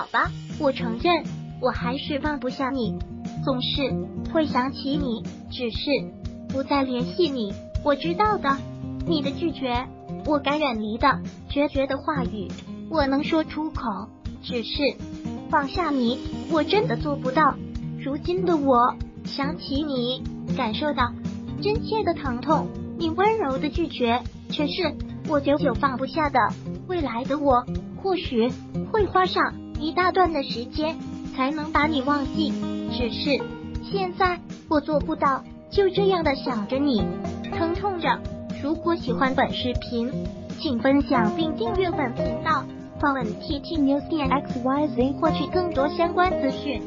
好吧，我承认，我还是放不下你，总是会想起你，只是不再联系你。我知道的，你的拒绝，我该远离的决绝的话语，我能说出口，只是放下你，我真的做不到。如今的我，想起你，感受到真切的疼痛，你温柔的拒绝，却是我久久放不下的。未来的我，或许会花上一大段的时间才能把你忘记，只是现在我做不到，就这样的想着你，疼痛着。如果喜欢本视频，请分享并订阅本频道，访问 T T News 点 X Y Z 获取更多相关资讯。